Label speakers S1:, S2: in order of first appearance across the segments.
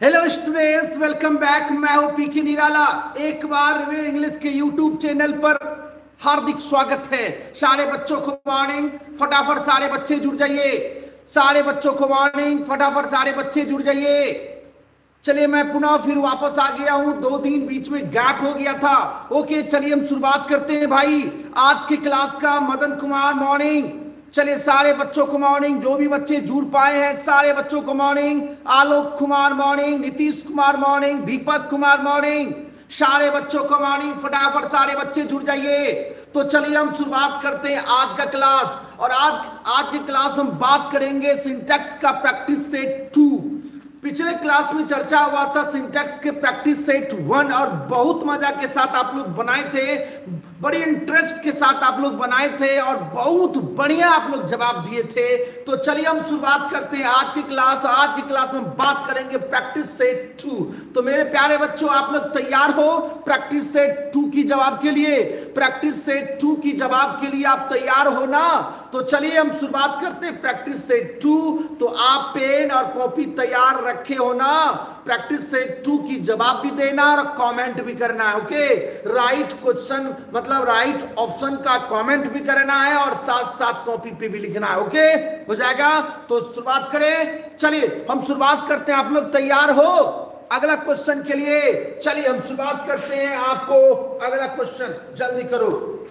S1: Hello students welcome back मैं हूँ PK Nirala एक बार वे इंग्लिश के यूट्यूब चैनल पर हार्दिक स्वागत है। सारे बच्चों को मॉर्निंग फटाफट सारे बच्चे जुड़ जाइए। सारे बच्चों को मॉर्निंग फटाफट सारे बच्चे जुड़ जाइए। चलिए, मैं पुनः फिर वापस आ गया हूँ। दो दिन बीच में गैप हो गया था। ओके चलिए हम शुरुआत करते हैं भाई। आज की क्लास का मदन कुमार मॉर्निंग चलिए सारे बच्चों को मॉर्निंग जो भी बच्चे जुड़ पाए हैं, सारे बच्चों को morning Alok Kumar morning Nitish Kumar morning Deepak Kumar morning सारे बच्चों को मॉर्निंग फटाफट सारे बच्चे जुड़ जाइए। तो चलिए हम शुरुआत करते हैं आज का क्लास और आज आज की क्लास हम बात करेंगे सिंटेक्स का प्रैक्टिस सेट टू पिछले क्लास में चर्चा हुआ था सिंटेक्स के प्रैक्टिस सेट वन और बहुत मज़ा के साथ आप लोग बनाए थे, बड़ी इंटरेस्ट के साथ आप लोग बनाए थे और बहुत बढ़िया आप लोग जवाब दिए थे। तो चलिए हम शुरुआत करते हैं आज की क्लास, आज की क्लास में बात करेंगे प्रैक्टिस सेट टू तो मेरे प्यारे बच्चों, आप लोग तैयार हो प्रैक्टिस सेट टू की जवाब के लिए? प्रैक्टिस सेट टू की जवाब के लिए आप तैयार हो ना? तो चलिए हम शुरुआत करते हैं प्रैक्टिस सेट टू तो आप पेन और कॉपी तैयार रखे हो ना? प्रैक्टिस सेट टू की जवाब भी देना और कमेंट भी करना है ओके राइट क्वेश्चन मतलब राइट ऑप्शन का कमेंट भी करना है और साथ साथ कॉपी पे भी लिखना है ओके हो जाएगा? तो शुरुआत करें। चलिए, हम शुरुआत करते हैं। आप लोग तैयार हो? अगला क्वेश्चन के लिए चलिए हम शुरुआत करते हैं। आपको अगला क्वेश्चन जल्दी करो।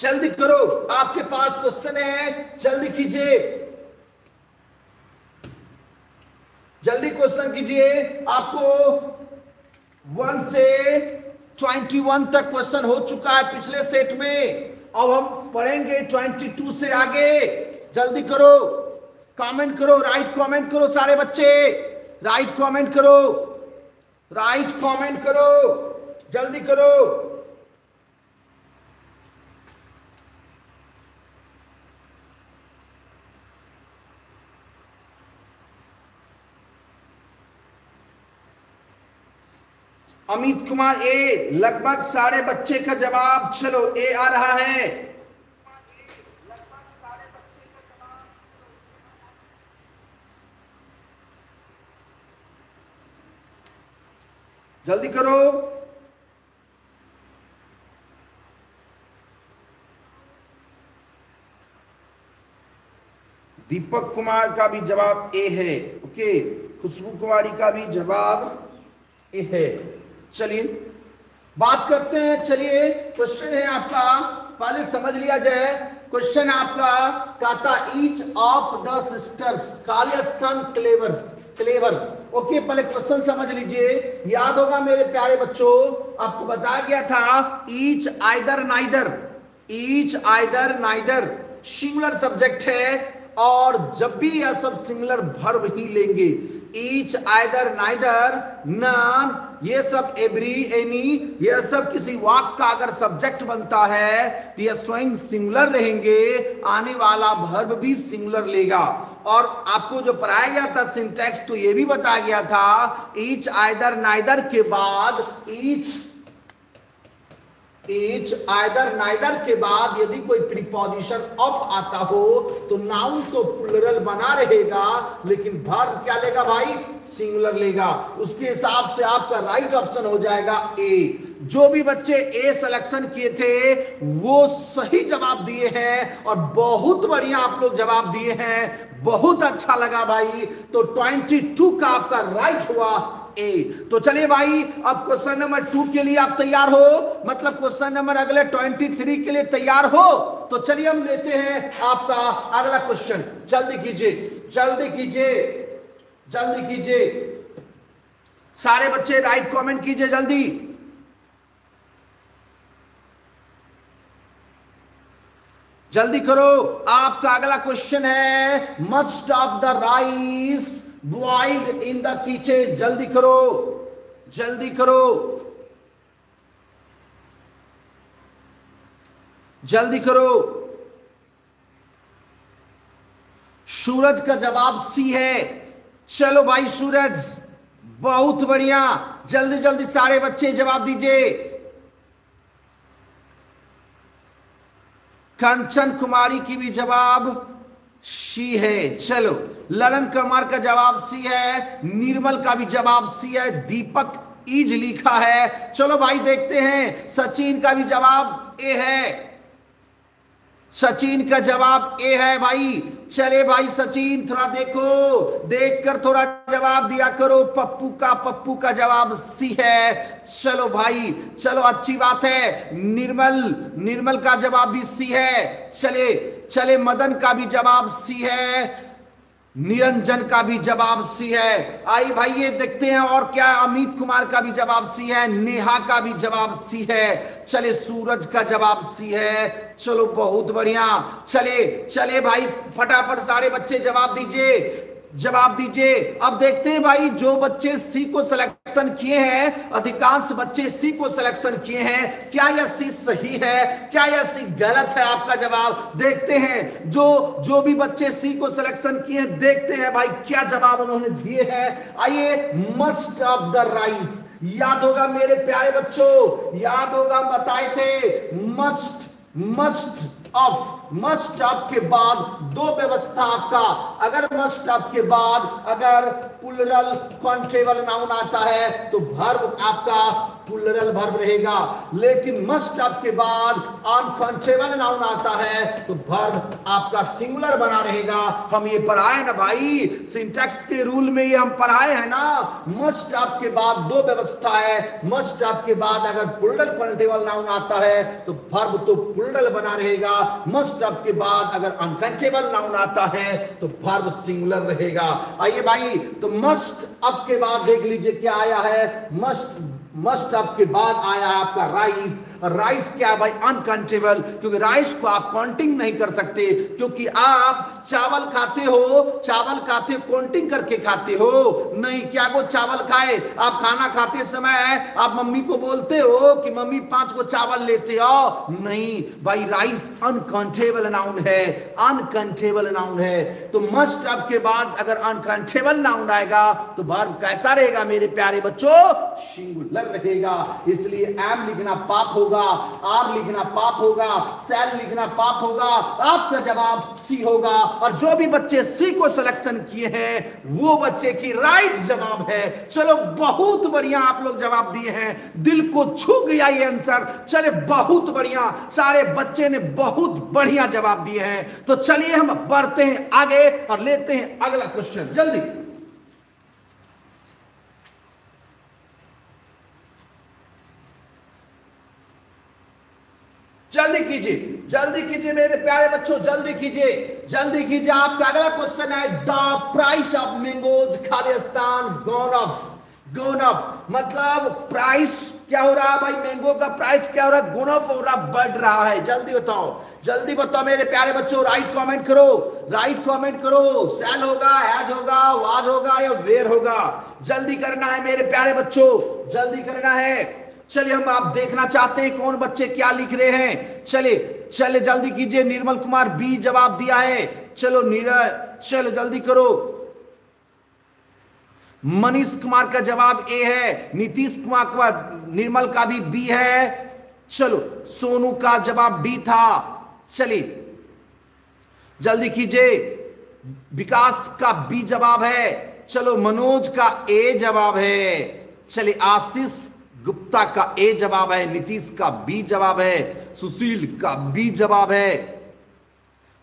S1: जल्दी करो। आपके पास क्वेश्चन है। जल्दी कीजिए। जल्दी क्वेश्चन कीजिए। आपको वन से ट्वेंटी वन तक क्वेश्चन हो चुका है पिछले सेट में। अब हम पढ़ेंगे ट्वेंटी टू से आगे। जल्दी करो। कमेंट करो, राइट कमेंट करो सारे बच्चे। राइट कमेंट करो। राइट कमेंट करो। जल्दी करो। अमित कुमार ए, लगभग सारे बच्चे का जवाब, चलो, ए आ रहा है। जल्दी करो। दीपक कुमार का भी जवाब ए है, ओके। खुशबू कुमारी का भी जवाब ए है। चलिए, बात करते हैं, चलिए क्वेश्चन है आपका पहले समझ लिया जाए क्वेश्चन आपका, कहता ईच ऑफ़ द सिस्टर्स कालियस्टन क्लेवर्स क्लेवर ओके पहले क्वेश्चन समझ लीजिए, याद होगा मेरे प्यारे बच्चों, आपको बताया गया था each either neither each either neither singular subject है, और जब भी यह सब सिंगुलर भर्व ही लेंगे ईच आइदर नाइदर नन ये सब एवरी एनी, ये सब किसी वाक का अगर सब्जेक्ट बनता है तो ये स्वयं सिंगुलर रहेंगे, आने वाला भर्ब भी सिंगुलर लेगा। और आपको जो पढ़ाया गया था सिंटेक्स तो ये भी बताया गया था ईच आइदर नाइदर के बाद ईच एच आइदर नाइदर के बाद यदि कोई प्रीपोजिशन ऑफ़ आता हो तो नाउन तो प्लुरल बना रहेगा, लेकिन वर्ब क्या लेगा भाई? सिंगुलर लेगा। उसके हिसाब से आपका राइट ऑप्शन हो जाएगा ए जो भी बच्चे ए सिलेक्शन किए थे, वो सही जवाब दिए हैं और बहुत बढ़िया आप लोग जवाब दिए हैं। बहुत अच्छा लगा भाई। तो 22 का आपका राइट हुआ। ए। तो चलिए भाई, अब क्वेश्चन नंबर टू के लिए आप तैयार हो? मतलब क्वेश्चन नंबर अगले ट्वेंटी थ्री के लिए तैयार हो? तो चलिए हम लेते हैं आपका अगला क्वेश्चन जल्दी कीजिए जल्दी कीजिए जल्दी कीजिए। सारे बच्चे राइट कमेंट कीजिए जल्दी। जल्दी करो, आपका अगला क्वेश्चन है must of the rice boiled in the kitchen जल्दी करो जल्दी करो जल्दी करो। सूरज का जवाब सी है। चलो भाई सूरज, बहुत बढ़िया। जल्दी जल्दी सारे बच्चे जवाब दीजिए। कंचन कुमारी की भी जवाब सी है। चलो। ललन कुमार का जवाब सी है, निर्मल का भी जवाब सी है, दीपक ईज लिखा है। चलो भाई, देखते हैं। सचिन का भी जवाब ए है। सचिन का जवाब ए है भाई। चले भाई सचिन, थोड़ा देखो। देखकर थोड़ा जवाब दिया करो। पप्पू का पप्पू का जवाब सी है। चलो भाई, चलो, अच्छी बात है। निर्मल निर्मल का जवाब भी सी है। चले चले, मदन का भी जवाब सी है। निरंजन का भी जवाब सी है। आई भाई, ये देखते हैं और क्या अमित कुमार का भी जवाब सी है, नेहा का भी जवाब सी है। चले, सूरज का जवाब सी है। चलो, बहुत बढ़िया। चले चले भाई, फटाफट सारे बच्चे जवाब दीजिए। जवाब दीजिए। अब देखते हैं भाई, जो बच्चे सी को सिलेक्शन किए हैं, अधिकांश बच्चे सी को सिलेक्शन किए हैं, क्या यह सी सही है, क्या यह सी गलत है आपका जवाब? देखते हैं। जो जो भी बच्चे सी को सिलेक्शन किए हैं, देखते हैं भाई, क्या जवाब उन्होंने दिए हैं। आइए मस्ट ऑफ़ द राइस याद होगा मेरे प्यारे बच्चों, याद होगा, बताए थे must must of must of के बाद दो व्यवस्था आपका अगर मस्ट ऑफ़ के बाद अगर पुलरल कॉन्ट्रेबल नाउन आता है तो भर्व आपका पुलरल भर्व रहेगा। लेकिन मस्ट ऑफ़ के बाद अनकॉन्ट्रेबल नाउन आता है तो भर्व आपका सिंगुलर बना रहेगा। हम ये पढ़ाए ना भाई। सिंटेक्स के रूल में ये हम पढ़ाए हैं ना। मस्ट ऑफ़ के बाद दो व्यवस्था है। मस्ट ऑफ़ के बाद अगर पुलरल कॉन्ट्रेबल नाउन आता है तो भर्व तो पुलरल बना रहेगा। मस्ट ऑफ़ के बाद अगर अनकंचेबल नाउन आता है तो वर्ब सिंगुलर रहेगा। आइए भाई तो मस्ट अप के बाद देख लीजिए क्या आया है। मस्ट मस्ट अप के बाद आया आपका राइस राइस क्या भाई? अनकंटेबल क्योंकि राइस को आप काउंटिंग नहीं कर सकते, क्योंकि आप चावल खाते हो? चावल खाते काउंटिंग करके खाते हो? नहीं, क्या को चावल खाए? आप खाना खाते समय आप मम्मी को बोलते हो कि, मम्मी, पाँच को चावल लेते हो नहीं, भाई राइस अनकंटेबल नाउन है। अनकंटेबल नाउन है। तो मस्ट अब के बाद अगर अनकंटेबल नाउन आएगा तो वर्ब कैसा रहेगा मेरे प्यारे बच्चों? सिंगुलर रहेगा। इसलिए एम लिखना पाप होगा आर लिखना पाप होगा सेल लिखना पाप होगा, आपका जवाब सी होगा। और जो भी बच्चे सी को सिलेक्शन किए हैं, वो बच्चे की राइट जवाब है। चलो, बहुत बढ़िया आप लोग जवाब दिए हैं। दिल को छू गया ये आंसर चले, बहुत बढ़िया। सारे बच्चे ने बहुत बढ़िया जवाब दिए हैं। तो चलिए, हम बढ़ते हैं आगे और लेते हैं अगला क्वेश्चन जल्दी। जल्दी कीजिए जल्दी कीजिए मेरे प्यारे बच्चों, जल्दी कीजिए जल्दी कीजिए आपका अगला क्वेश्चन है द प्राइस ऑफ़ मैंगोज खालिस्तान गोन ऑफ़ गोन ऑफ़ मतलब प्राइस क्या हो रहा है भाई? मैंगो का प्राइस क्या हो रहा है? गुण ऑफ़ हो रहा, बढ़ रहा है। जल्दी बताओ जल्दी बताओ मेरे प्यारे बच्चों राइट कमेंट करो राइट कमेंट करो सेल होगा हैज़ होगा वाज होगा या वेर होगा? जल्दी करना है मेरे प्यारे बच्चों, जल्दी करना है। चलिए हम आप देखना चाहते हैं कौन बच्चे क्या लिख रहे हैं। चले चले जल्दी कीजिए। निर्मल कुमार बी जवाब दिया है। चलो नीरज चलो जल्दी करो। मनीष कुमार का जवाब ए है। नीतीश कुमार का, निर्मल का भी बी है। चलो, सोनू का जवाब डी था। चलिए, जल्दी कीजिए। विकास का बी जवाब है। चलो, मनोज का ए जवाब है। चलिए, आशीष गुप्ता का ए जवाब है, नीतीश का बी जवाब है, सुशील का बी जवाब है।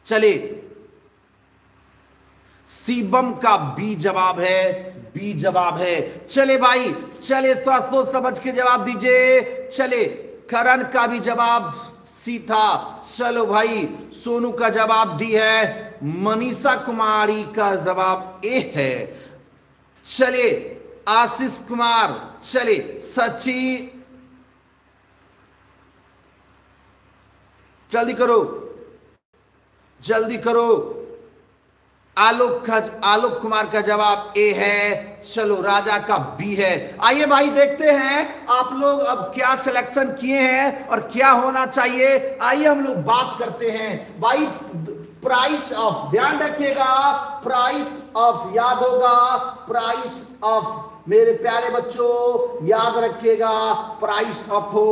S1: चले। सीबम का बी जवाब है, बी जवाब है। चले भाई, चले, थोड़ा सोच समझ के जवाब दीजिए। चले, करण का भी जवाब सी था चलो भाई, सोनू का जवाब डी है, मनीषा कुमारी का जवाब ए है। चले आशीष कुमार चले सची। जल्दी करो। जल्दी करो। आलोक का, आलोक कुमार का जवाब ए है। चलो, राजा का बी है। आइए भाई, देखते हैं आप लोग अब क्या सिलेक्शन किए हैं और क्या होना चाहिए। आइए हम लोग बात करते हैं। भाई प्राइस ऑफ़ ध्यान रखिएगा। प्राइस ऑफ़ याद होगा। प्राइस ऑफ़ मेरे प्यारे बच्चों, याद रखिएगा प्राइस ऑफ़ हो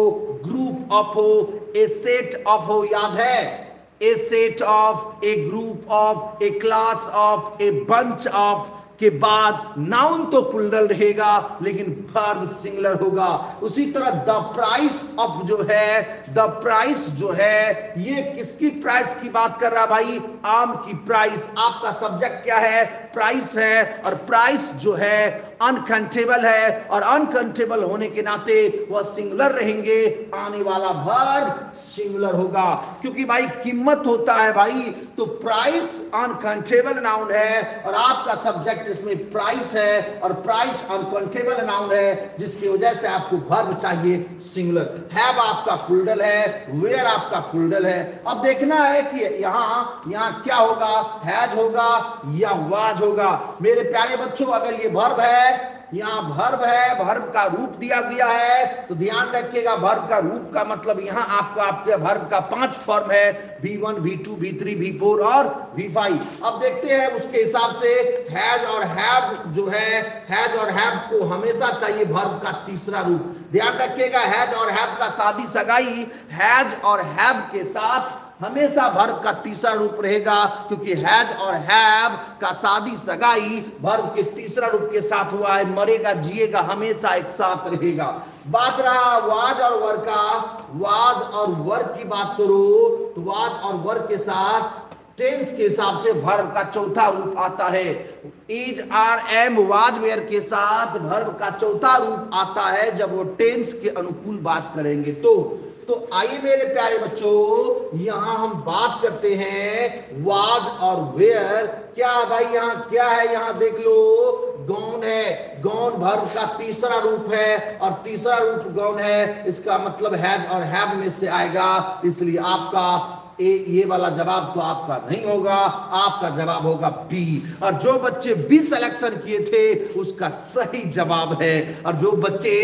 S1: ग्रुप ऑफ़ हो ए सेट ऑफ़ हो, याद है? A set of, a group of, a class of, a bunch of, के बाद नाउन तो पुलरल रहेगा, लेकिन फर्म सिंगुलर होगा। उसी तरह द प्राइस ऑफ़ जो है द प्राइस जो है, ये किसकी प्राइस की बात कर रहा भाई? आम की प्राइस आपका सब्जेक्ट क्या है? प्राइस है, और प्राइस जो है अनकंटेबल है और अनकंटेबल होने के नाते वह सिंगुलर रहेंगे। आने वाला वर्ब सिंगुलर होगा। क्योंकि भाई कीमत होता है भाई तो प्राइस अनकंटेबल नाउन है और आपका सब्जेक्ट इसमें प्राइस है और प्राइस अनकंटेबल नाउन है, जिसकी वजह से आपको वर्ब चाहिए सिंगुलर हैव आपका पुलडल है वेयर आपका पुलडल है। अब देखना है कि यहाँ यहाँ क्या होगा? हैज़ होगा या वाज होगा। मेरे प्यारे बच्चों, अगर ये वर्ब है यहाँ भर्व है भर्व का रूप दिया गया है तो ध्यान रखिएगा भर्व का रूप का मतलब यहाँ आपका, आपके भर्व का पाँच फॉर्म है B one B two B three B four और बी फाइव अब देखते हैं उसके हिसाब से हैज़ और हैव जो है हैज़ और हैव को हमेशा चाहिए भर्व का तीसरा रूप। ध्यान रखिएगा हैज़ और हैव का शादी सगाई हैज़ और हैव के साथ हमेशा भर्व का तीसरा रूप रहेगा, क्योंकि हैज़ और हैव का शादी सगाई वर्ब के तीसरा रूप के साथ हुआ है, मरेगा, जिएगा, हमेशा एक साथ रहेगा। बात रहा वाज और वर का। वाज और वर्ग की बात करो तो वाज और वर्ग के साथ टेंस के हिसाब से भर्व का चौथा रूप आता है। Is are am was were के साथ वर्ब का चौथा रूप आता है, जब वो टेंस के अनुकूल बात करेंगे। तो तो आइए मेरे प्यारे बच्चों, यहाँ हम बात करते हैं वाज और वेयर। क्या भाई, यहाँ क्या है? यहाँ देख लो, गौन है। गौन भर्व का तीसरा रूप है और तीसरा रूप गौन है। इसका मतलब हैज़ और हैव में से आएगा, इसलिए आपका ए, ये वाला जवाब तो आपका नहीं होगा आपका जवाब होगा बी। और जो बच्चे बी सिलेक्शन किए थे उसका सही जवाब है। और जो बच्चे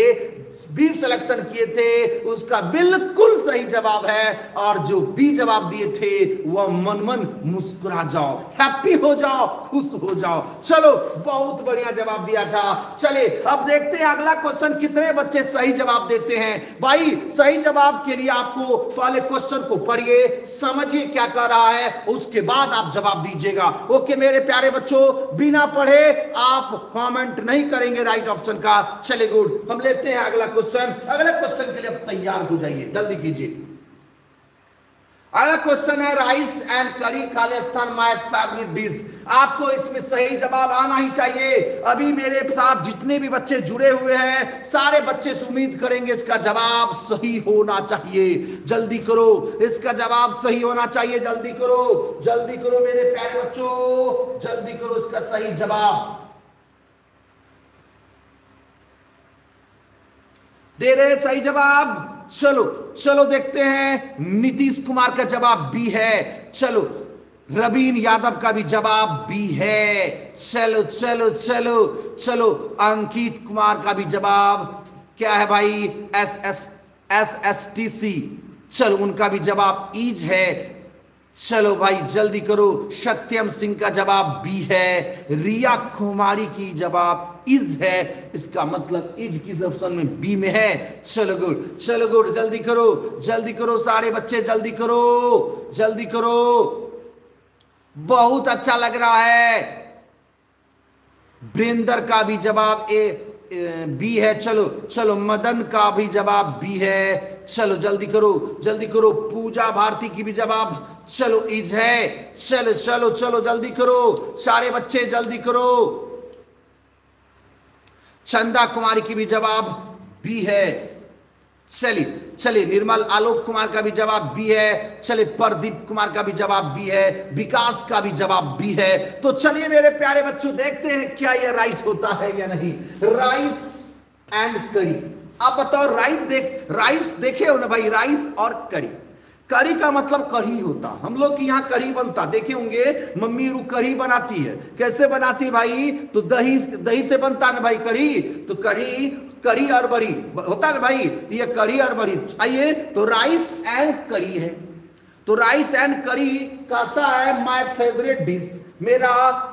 S1: बी सिलेक्शन किए थे उसका बिल्कुल सही जवाब है। और जो बी जवाब दिए थे वह मन मन मुस्कुरा जाओ। हैप्पी हो जाओ खुश हो जाओ। चलो बहुत बढ़िया जवाब दिया था। चले अब देखते हैं अगला क्वेश्चन कितने बच्चे सही जवाब देते हैं। भाई सही जवाब के लिए आपको पहले क्वेश्चन को पढ़िए। समझिए क्या कर रहा है, उसके बाद आप जवाब दीजिएगा। ओके मेरे प्यारे बच्चों, बिना पढ़े आप कमेंट नहीं करेंगे राइट ऑप्शन का। चले गुड हम लेते हैं अगला क्वेश्चन अगले क्वेश्चन के लिए तैयार हो जाइए। जल्दी कीजिए। अगला क्वेश्चन है राइस एंड करी खालिस्तान माय फेवरेट डिश आपको इसमें सही जवाब आना ही चाहिए। अभी मेरे साथ जितने भी बच्चे जुड़े हुए हैं, सारे बच्चे उम्मीद करेंगे इसका जवाब सही होना चाहिए। जल्दी करो, इसका जवाब सही होना चाहिए। जल्दी करो जल्दी करो मेरे प्यारे बच्चों, जल्दी करो इसका सही जवाब। दे रहे सही जवाब। चलो चलो देखते हैं। नीतीश कुमार का जवाब बी है। चलो, रवीन यादव का भी जवाब बी है। चलो चलो चलो चलो, अंकित कुमार का भी जवाब क्या है भाई? S S S S, T, C. चलो, उनका भी जवाब ईज है। चलो भाई, जल्दी करो। सत्यम सिंह का जवाब बी है। रिया कुमारी की जवाब इज़ है। इसका मतलब इज़ किस ऑप्शन में बी में है। चलो गुड चलो गुड, जल्दी करो जल्दी करो सारे बच्चे, जल्दी करो जल्दी करो। बहुत अच्छा लग रहा है। ब्रेंदर का भी जवाब ए, बी है। चलो चलो, मदन का भी जवाब बी है। चलो, जल्दी करो जल्दी करो। पूजा भारती की भी जवाब चलो इज़ है, चलो चलो चलो, जल्दी करो, सारे बच्चे जल्दी करो। चंदा कुमारी की भी जवाब बी है, चलिए चलिए, निर्मल आलोक कुमार का भी जवाब बी है, चलिए, प्रदीप कुमार का भी जवाब बी है, विकास का भी जवाब बी है। तो चलिए मेरे प्यारे बच्चों, देखते हैं क्या यह राइट होता है या नहीं। राइस एंड करी आप बताओ, राइस देख, राइस देखे हो ना भाई, राइस और करी करी का मतलब कढ़ी होता। हम लोग के यहाँ कढ़ी बनता। देखे होंगे, मम्मी रू कढ़ी बनाती है। कैसे बनाती भाई? तो दही दही से बनता ना भाई कढ़ी? तो कढ़ी कढ़ी और बड़ी। होता ना भाई? ये कढ़ी और बड़ी। आइए तो राइस एंड कढ़ी है। तो राइस एंड कढ़ी कहता है माय फेवरेट डिश मेरा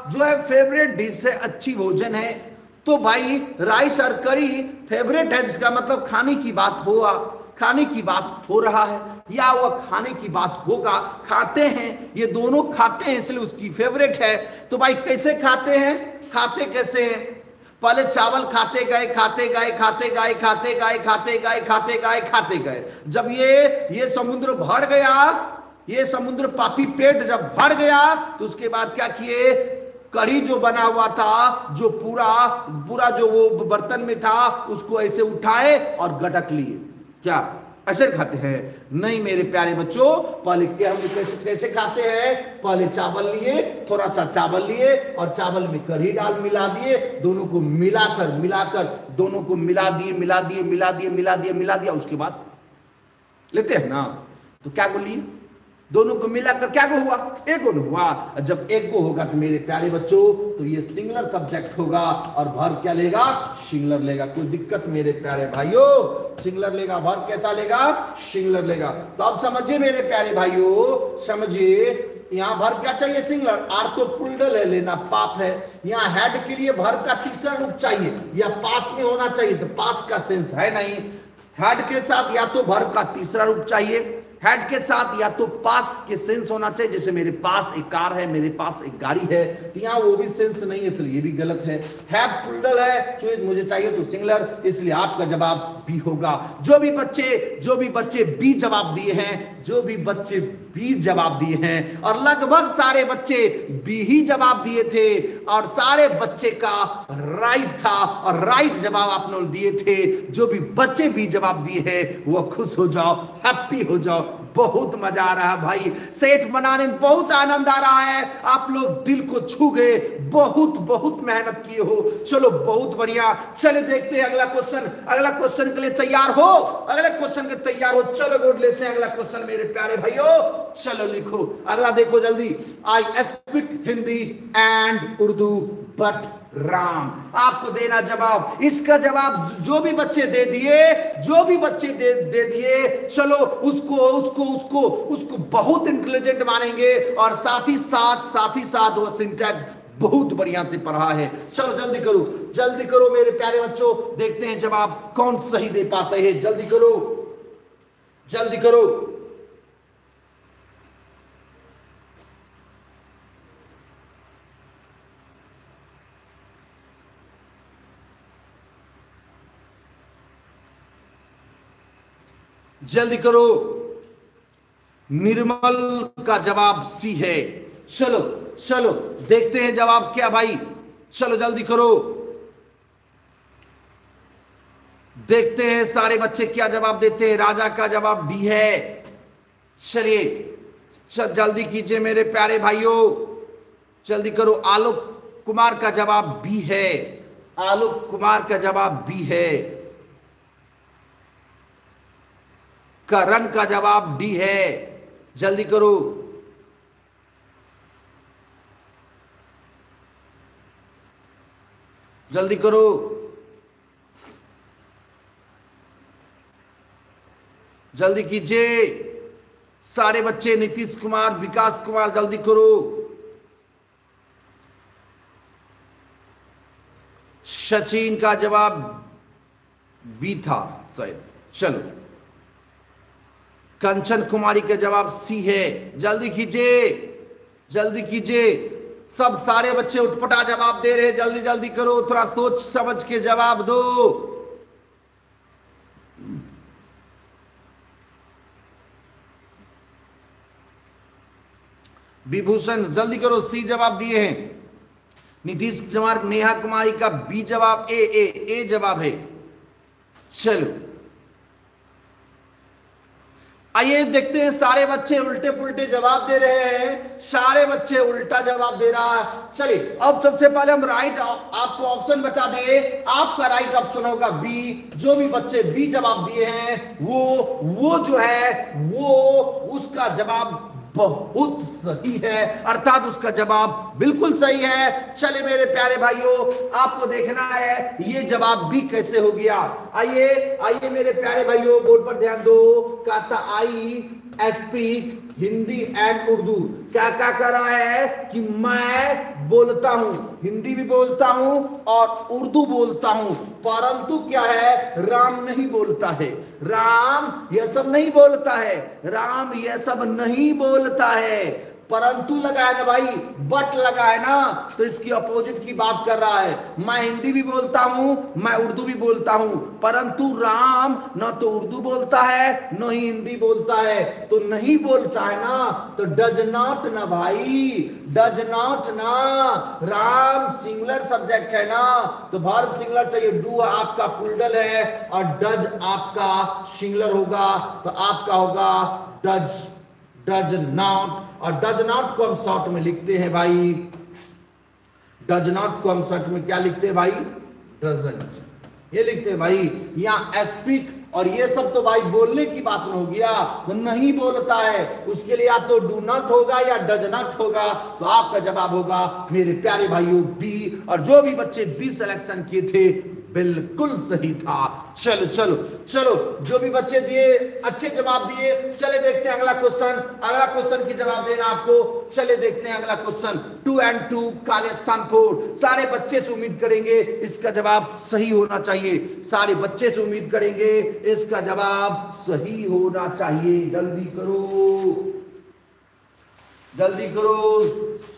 S1: जो है फेवरेट डिश है, अच्छी भोजन है। तो भाई, राइस और कढ़ी फेवरेट है, जिसका मतलब खाने की बात हुआ। खाने की बात हो रहा है, या वह खाने की बात होगा, खाते हैं, ये दोनों खाते हैं, इसलिए उसकी फेवरेट है। तो भाई कैसे खाते हैं? खाते कैसे हैं? पहले चावल खाते गए खाते गए खाते गए खाते गए खाते गए खाते गए खाते गए। जब ये ये समुद्र भर गया, ये समुद्र पापी पेट जब भर गया तो उसके बाद क्या किए? कढ़ी जो बना हुआ था, जो पूरा पूरा जो वो बर्तन में था, उसको ऐसे उठाए और गटक लिए। क्या ऐसे खाते हैं? नहीं मेरे प्यारे बच्चों, पहले के हम कैसे कैसे खाते हैं? पहले चावल लिए, थोड़ा सा चावल लिए और चावल में कढ़ी डाल मिला दिए, दोनों को मिलाकर मिलाकर, दोनों को मिला दिए मिला दिए मिला दिए मिला दिए, मिला दिया, उसके बाद लेते हैं ना। तो क्या बोलिए? दोनों को मिलाकर क्या गो हुआ? एक गो हुआ। जब एक गो होगा तो मेरे प्यारे बच्चों तो ये सिंगलर सब्जेक्ट होगा और भर क्या लेगा? सिंगलर लेगा। कोई दिक्कत मेरे प्यारे भाइयों? सिंगलर लेगा भर कैसा लेगा? सिंगलर लेगा। तो अब समझिए मेरे प्यारे भाइयों, समझिए, यहाँ भर क्या चाहिए? सिंगलर आर तो पुल्डल है, लेना पाप है। यहाँ हेड के लिए भर का तीसरा रूप चाहिए, या पास में होना चाहिए तो पास का सेंस है नहीं। हेड के साथ या तो भर का तीसरा रूप चाहिए। हेड के साथ या तो पास के सेंस होना चाहिए, जैसे मेरे पास एक कार है, मेरे पास एक गाड़ी है तो यहाँ वो भी सेंस नहीं है, इसलिए भी गलत है। हैव पुल्डल है चूज़ मुझे चाहिए तो सिंगलर इसलिए आपका जवाब भी होगा। जो भी बच्चे, जो भी बच्चे बी जवाब दिए हैं, जो भी बच्चे बी जवाब दिए हैं और लगभग सारे बच्चे बी ही जवाब दिए थे और सारे बच्चे का राइट था और राइट जवाब आप लोग दिए थे। जो भी बच्चे बी जवाब दिए हैं, वो खुश हो जाओ, हैप्पी हो जाओ बहुत मज़ा आ रहा है भाई। सेठ बनाने में बहुत आनंद आ रहा है। आप लोग दिल को छू गए, बहुत बहुत मेहनत किए हो। चलो, बहुत बढ़िया। चले देखते हैं अगला क्वेश्चन अगला क्वेश्चन के लिए तैयार हो। अगले क्वेश्चन के तैयार हो। चलो गोट लेते हैं अगला क्वेश्चन मेरे प्यारे भाइयों। चलो, लिखो। अगला देखो जल्दी। I speak Hindi and Urdu but Ram. आपको देना जवाब। इसका जवाब जो भी बच्चे दे दिए, जो भी बच्चे दे दे दिए, चलो उसको उसको उसको उसको बहुत इंटेलिजेंट मानेंगे और साथ ही साथ साथ ही साथ वो सिंटेक्स बहुत बढ़िया से पढ़ा है। चलो जल्दी करो जल्दी करो मेरे प्यारे बच्चों। देखते हैं जवाब कौन सही दे पाते हैं। जल्दी करो जल्दी करो। जल्दी करो। निर्मल का जवाब सी है। चलो चलो, देखते हैं जवाब क्या भाई। चलो, जल्दी करो। देखते हैं सारे बच्चे क्या जवाब देते हैं। राजा का जवाब डी है। चलिए, चल, जल्दी कीजिए मेरे प्यारे भाइयों। जल्दी करो। आलोक कुमार का जवाब बी है। आलोक कुमार का जवाब बी है। करण का जवाब डी है। जल्दी करो। जल्दी करो। जल्दी कीजिए। सारे बच्चे नीतीश कुमार, विकास कुमार, जल्दी करो। सचिन का जवाब बी था, शायद। चलो। कंचन कुमारी का जवाब सी है। जल्दी कीजिए जल्दी कीजिए। सब सारे बच्चे उठपटा जवाब दे रहे जल्दी जल्दी करो, थोड़ा सोच समझ के जवाब दो। विभूषण, जल्दी करो, सी जवाब दिए हैं। नीतीश कुमार, नेहा कुमारी का बी जवाब ए ए ए जवाब है। चलो। आइए देखते हैं, सारे बच्चे उल्टे पुल्टे जवाब दे रहे हैं। सारे बच्चे उल्टा जवाब दे रहा है। चलिए, अब सबसे पहले हम राइट आपको ऑप्शन बता दें आपका राइट ऑप्शन होगा बी जो भी बच्चे बी जवाब दिए हैं, वो वो जो है, वो, उसका जवाब बहुत सही है। अर्थात उसका जवाब बिल्कुल सही है। चले मेरे प्यारे भाइयों, आपको देखना है, ये जवाब भी कैसे हो गया? आइए आइए मेरे प्यारे भाइयों, बोर्ड पर ध्यान दो। कहता, I speak Hindi and Urdu. क्या क्या कर रहा है कि मैं बोलता हूँ, हिंदी भी बोलता हूँ और उर्दू बोलता हूँ। परंतु क्या है, राम नहीं बोलता है। राम यह सब नहीं बोलता है। राम यह सब नहीं बोलता है। परंतु लगा है ना भाई, बट लगा है ना तो इसकी अपोजिट की बात कर रहा है। मैं हिंदी भी बोलता हूँ, मैं उर्दू भी बोलता हूँ। परंतु राम न तो उर्दू बोलता है, न ही हिंदी बोलता है। तो नहीं बोलता है ना तो डज नॉट ना भाई डज नॉट ना। राम सिंगुलर सब्जेक्ट है ना तो भारत सिंगुलर चाहिए। डू आपका पुलडल है, और डज आपका सिंगुलर होगा तो आपका होगा डज डज नॉट और डज नॉट को हम शॉर्ट में लिखते हैं भाई। डज नॉट को हम शॉर्ट में क्या लिखते हैं भाई? डजेंट ये लिखते हैं भाई, यहाँ स्पीक और ये सब तो भाई बोलने की बात हो गया। तो नहीं बोलता है, उसके लिए या तो डू नॉट होगा या डज नॉट होगा तो आपका जवाब होगा, मेरे प्यारे भाइयों बी और जो भी बच्चे बी सिलेक्शन किए थे बिल्कुल सही था। चलो चलो चलो, जो भी बच्चे दिए, अच्छे जवाब दिए, चले देखते हैं अगला क्वेश्चन अगला क्वेश्चन की जवाब देना आपको। चले देखते हैं अगला क्वेश्चन टू एंड टू काले फोर सारे बच्चे से उम्मीद करेंगे इसका जवाब सही होना चाहिए। सारे बच्चे से उम्मीद करेंगे इसका जवाब सही होना चाहिए। जल्दी करो। जल्दी करो।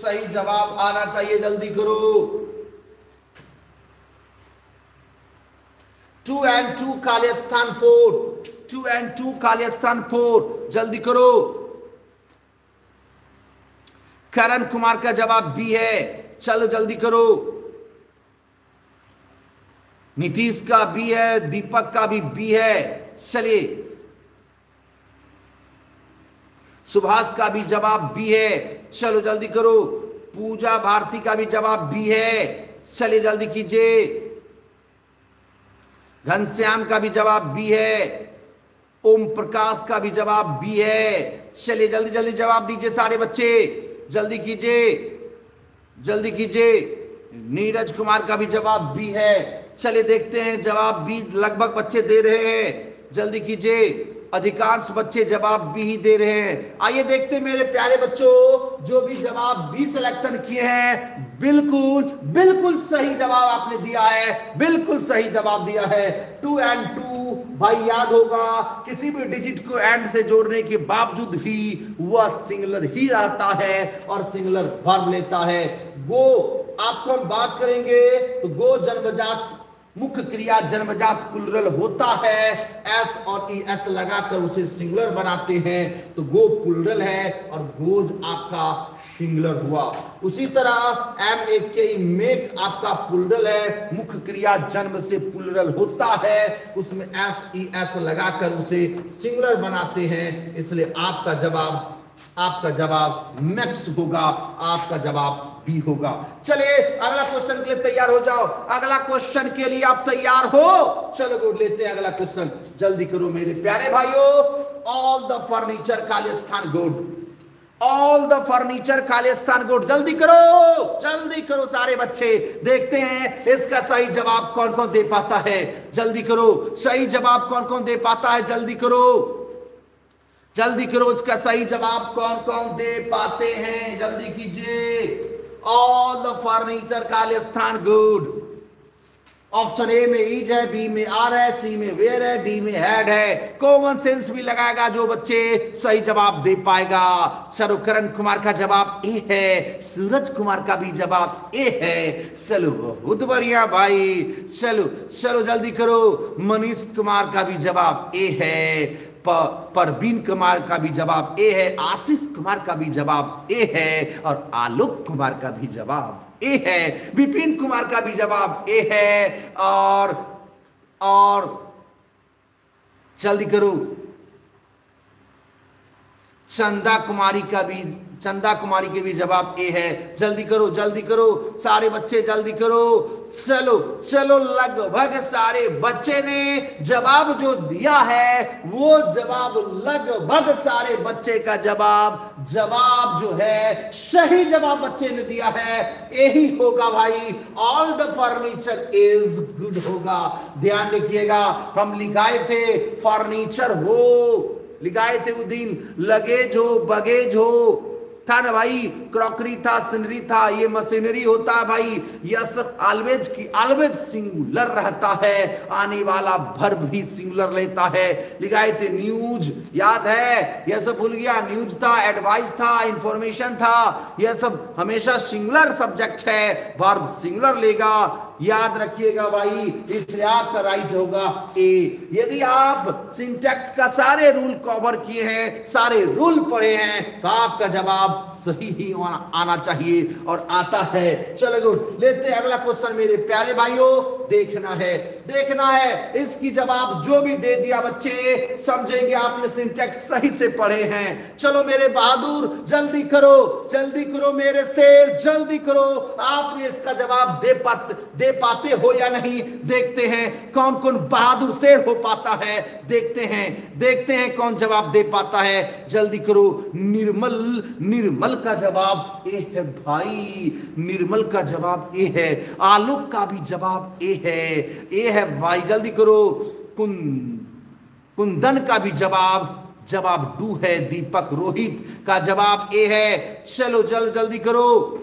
S1: सही जवाब आना चाहिए। जल्दी करो। टू एंड टू काले स्थान फोर। टू एंड टू काले स्थान फोर। जल्दी करो। करण कुमार का जवाब बी है। चलो जल्दी करो। नीतीश का बी है, दीपक का भी बी है। चलिए। सुभाष का भी जवाब बी है। चलो जल्दी करो। पूजा भारती का भी जवाब बी है। चलिए जल्दी कीजिए। घनश्याम का भी जवाब बी है। ओम प्रकाश का भी जवाब बी है। चलिए जल्दी जल्दी जवाब दीजिए सारे बच्चे। जल्दी कीजिए जल्दी कीजिए। नीरज कुमार का भी जवाब बी है। चलिए देखते हैं जवाब बी लगभग बच्चे दे रहे हैं। जल्दी कीजिए। अधिकांश बच्चे जवाब बी ही दे रहे हैं। आइए देखते मेरे प्यारे बच्चों, जो भी जवाब बी सिलेक्शन किए हैं, बिल्कुल बिल्कुल सही जवाब आपने दिया है, बिल्कुल सही जवाब दिया है। टू एंड टू भाई याद होगा, किसी भी डिजिट को एंड से जोड़ने के बावजूद भी वह सिंगलर ही रहता है और सिंगलर वर्ब लेता है। गो आपको हम बात करेंगे तो गो जन्मजात मुख्य क्रिया जन्मजात पुलरल होता है। एस और ई एस लगाकर उसे सिंगुलर बनाते हैं। तो गो पुलरल है और गोज आपका सिंगुलर हुआ। उसी तरह एम ए के मेक आपका पुलरल है। मुख्य क्रिया जन्म से पुलरल होता है। उसमें एस ई एस लगाकर उसे सिंगुलर बनाते हैं। इसलिए आपका जवाब आपका जवाब मैक्स होगा। आपका जवाब बी होगा। चले अगला क्वेश्चन के लिए तैयार हो जाओ। अगला क्वेश्चन के लिए आप तैयार हो। चलो, गुड लेते हैं अगला क्वेश्चन जल्दी करो मेरे प्यारे भाइयों। ऑल द फर्नीचर खालिस्तान गुड। ऑल द फर्नीचर खालिस्तान गुड। जल्दी करो। जल्दी करो सारे बच्चे। देखते हैं, इसका सही जवाब कौन कौन दे पाता है। जल्दी करो। सही जवाब कौन कौन दे पाता है? जल्दी करो। जल्दी करो, इसका सही जवाब कौन कौन दे पाते हैं? जल्दी कीजिए। ऑल द फर्नीचर खालिस्तान गुड ऑप्शन ए में ईज है बी में आर है सी में वेयर है डी में हेड है. कॉमन सेंस भी लगाएगा जो बच्चे सही जवाब दे पाएगा. सरुकरण कुमार का जवाब ए है. सूरज कुमार का भी जवाब ए है. चलो, बहुत बढ़िया भाई. चलो चलो, जल्दी करो. मनीष कुमार का भी जवाब ए है. परवीन कुमार का भी जवाब ए है, आशीष कुमार का भी जवाब ए है और आलोक कुमार का भी जवाब ए है, विपिन कुमार का भी जवाब ए है और और जल्दी करो। चंदा कुमारी का भी चंदा कुमारी के भी जवाब ए है। जल्दी करो जल्दी करो। सारे बच्चे जल्दी करो। चलो चलो, लगभग सारे बच्चे ने जवाब जो दिया है, वो जवाब लगभग सारे बच्चे का जवाब जवाब जो है, सही जवाब बच्चे ने दिया है। यही होगा भाई। All the furniture is good होगा। ध्यान रखिएगा, हम लिखाए थे फर्नीचर हो, लिखाए थे वो दिन, लगेज हो, बगेज हो था ना भाई? क्रॉकरी था, सिनरी था, ये मशीनरी होता है भाई। यह सब ऑलवेज की ऑलवेज सिंगुलर रहता है। आने वाला भर भी सिंगुलर लेता है। लिखाए थे न्यूज़ याद है? यह सब भूल गया। न्यूज़ था एडवाइस था इंफॉर्मेशन था। यह सब हमेशा सिंगुलर सब्जेक्ट है। वर्ब सिंगुलर लेगा। याद रखिएगा भाई इसलिए आपका राइट होगा ए यदि आप सिंटेक्स का सारे रूल कवर किए हैं, सारे रूल पढ़े हैं तो आपका जवाब सही ही आना चाहिए और आता है। चलो गुड लेते हैं अगला क्वेश्चन मेरे प्यारे भाइयों। देखना है देखना है। इसकी जवाब जो भी दे दिया बच्चे, समझेंगे आपने सिंटेक्स सही से पढ़े हैं। चलो मेरे बहादुर, जल्दी करो जल्दी करो मेरे शेर, जल्दी करो। आपने इसका जवाब दे पाते दे पाते हो या नहीं, देखते हैं कौन कौन बहादुर शेर हो पाता है। देखते हैं देखते हैं कौन जवाब दे पाता है। जल्दी करो, निर्मल निर्मल का जवाब ए है भाई। निर्मल का जवाब ए है, आलोक का भी जवाब ए है। ए है, भाई, जल्दी करो। कुन, कुंदन का भी जवाब जवाब डू है दीपक रोहित का जवाब ए है। चलो, जल्द, जल्दी करो।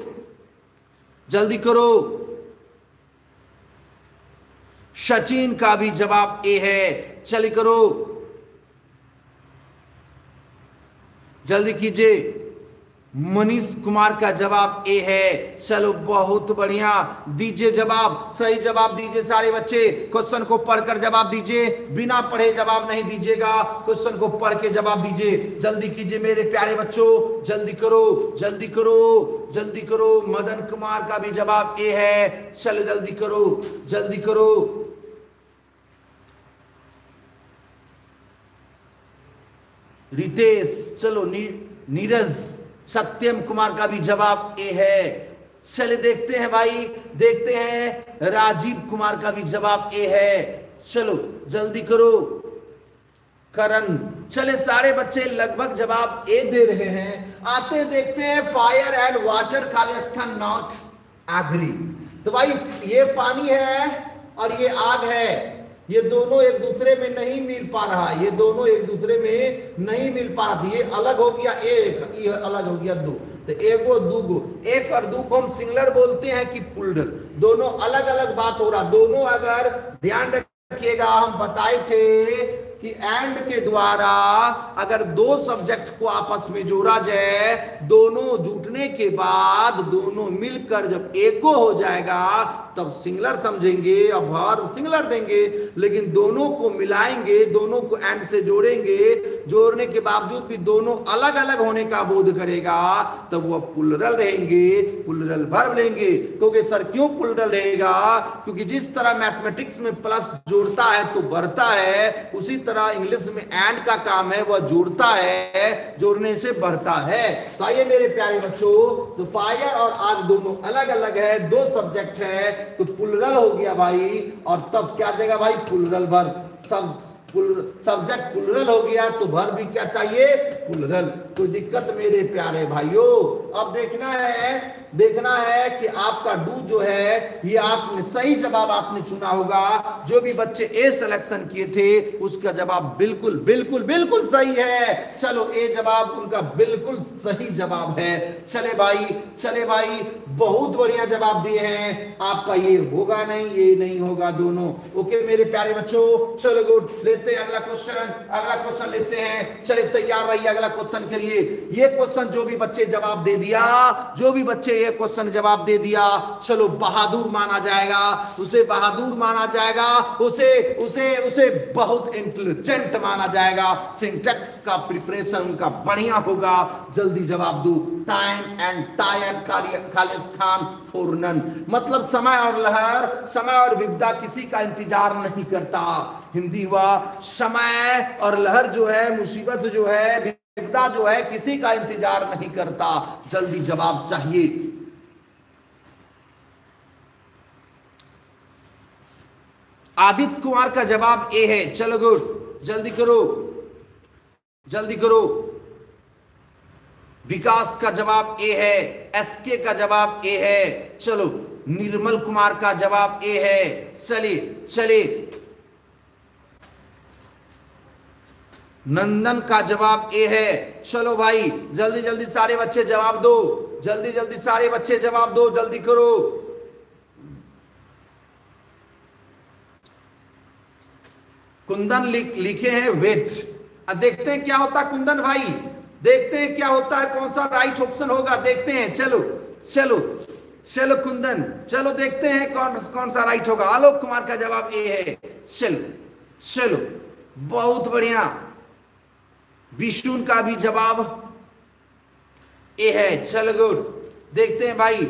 S1: जल्दी करो। सचिन का भी जवाब ए है। चल करो। जल्दी कीजिए। मनीष कुमार का जवाब ए है। चलो बहुत बढ़िया। दीजिए जवाब। सही जवाब दीजिए सारे बच्चे। क्वेश्चन को पढ़कर जवाब दीजिए। बिना पढ़े जवाब नहीं दीजिएगा। क्वेश्चन को पढ़ के जवाब दीजिए। जल्दी कीजिए मेरे प्यारे बच्चों। जल्दी करो जल्दी करो जल्दी करो। मदन कुमार का भी जवाब ए है। चलो जल्दी करो जल्दी करो। रितेश चलो नी, नीरज। सत्यम कुमार का भी जवाब ए है। चले देखते हैं भाई, देखते हैं। राजीव कुमार का भी जवाब ए है। चलो, जल्दी करो। करण, चले सारे बच्चे लगभग जवाब ए दे रहे हैं। आते देखते हैं फायर एंड वाटर खालिस्तान नॉट आगरी। तो भाई, ये पानी है और ये आग है। ये दोनों एक दूसरे में नहीं मिल पा रहा ये दोनों एक दूसरे में नहीं मिल पा रहा ये अलग हो गया एक, ये अलग हो गया दो। तो एगो, दूगो। एक और दो को हम सिंगलर बोलते हैं कि पुलडल दोनों अलग अलग बात हो रहा दोनों अगर ध्यान रखिएगा, हम बताए थे कि एंड के द्वारा अगर दो सब्जेक्ट को आपस में जोड़ा जाए, दोनों जुटने के बाद दोनों मिलकर जब एको हो जाएगा तब सिंगलर समझेंगे और भर सिंगलर देंगे, लेकिन दोनों को मिलाएँगे, दोनों को एंड से जोड़ेंगे, जोड़ने के बावजूद भी दोनों अलग अलग होने का बोध करेगा, तब वह पुलरल रहेंगे पुलरल भर लेंगे। क्योंकि सर क्यों पुलरल रहेगा? क्योंकि जिस तरह मैथमेटिक्स में प्लस जोड़ता है तो बढ़ता है, उसी तरह इंग्लिश में एंड का काम है, वह जोड़ता है, जोड़ने से बढ़ता है। तो आइए मेरे प्यारे बच्चों तो फायर और आग दोनों अलग अलग है, दो सब्जेक्ट है तो पुलरल हो गया भाई, और तब क्या देगा भाई? पुलरल भर। सब सब्जेक्ट पुलरल हो गया तो भर भी क्या चाहिए? पुलरल कोई दिक्कत मेरे प्यारे भाइयों? अब देखना है देखना है कि आपका डू जो है, ये आपने सही जवाब आपने चुना होगा। जो भी बच्चे ए सिलेक्शन किए थे, उसका जवाब बिल्कुल बिल्कुल बिल्कुल सही है। चलो ए जवाब, उनका बिल्कुल सही जवाब है। चले भाई चले भाई बहुत बढ़िया जवाब दिए हैं। आपका ये होगा नहीं, ये नहीं होगा दोनों। ओके, मेरे प्यारे बच्चों, चलो गुड लेते हैं अगला क्वेश्चन अगला क्वेश्चन लेते हैं। चले, तैयार रहिए अगला क्वेश्चन के लिए। ये क्वेश्चन जो भी बच्चे जवाब दे दिया, जो भी बच्चे ये क्वेश्चन जवाब दे दिया, चलो बहादुर माना जाएगा। उसे बहादुर माना जाएगा, उसे उसे उसे बहुत इंटेलिजेंट माना जाएगा। सिंटेक्स का प्रिपरेशन उनका बढ़िया होगा। जल्दी जवाब दो। टाइम एंड टायर्ड खालिस्तान फॉरनन मतलब समय और लहर, समय और विविधा किसी का इंतज़ार नहीं करता। हिंदी हुआ, समय और लहर जो है, मुसीबत जो है विविधा जो है, किसी का इंतज़ार नहीं करता। जल्दी जवाब चाहिए। आदित्य कुमार का जवाब ए है। चलो गुड, जल्दी करो। जल्दी करो। विकास का जवाब ए है एसके का जवाब ए है। चलो निर्मल कुमार का जवाब ए है। चलिए चलिए। नंदन का जवाब ए है। चलो भाई जल्दी जल्दी सारे बच्चे जवाब दो। जल्दी जल्दी सारे बच्चे जवाब दो जल्दी करो। कुंदन लिख, लिखे हैं वेट। अब देखते हैं क्या होता कुंदन भाई। देखते हैं क्या होता है, कौन सा राइट ऑप्शन होगा, देखते हैं। चलो चलो चलो कुंदन, चलो देखते हैं कौन कौन सा राइट होगा। आलोक कुमार का जवाब ए है। चलो चलो, बहुत बढ़िया। विष्णु का भी जवाब ए है। चलो, गुड। देखते हैं भाई,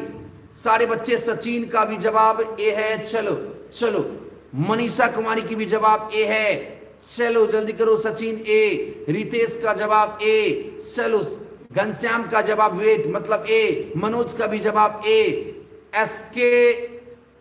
S1: सारे बच्चे सचिन का भी जवाब ए है। चलो चलो, मनीषा कुमारी की भी जवाब ए है। चलो जल्दी करो सचिन ए, रितेश का जवाब ए चलो घनश्याम का जवाब वेट मतलब ए, मनोज का भी जवाब ए एस के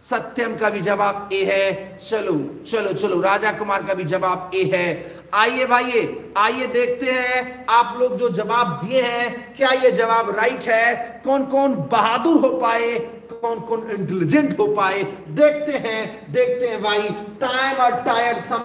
S1: सत्यम का भी जवाब ए है चलो चलो चलो राजा कुमार का भी जवाब ए है। आइए भाई आइए देखते हैं, आप लोग जो जवाब दिए हैं, क्या ये जवाब राइट है? कौन कौन बहादुर हो पाए कौन कौन इंटेलिजेंट हो पाए? देखते हैं देखते हैं भाई टाइम और टायर सम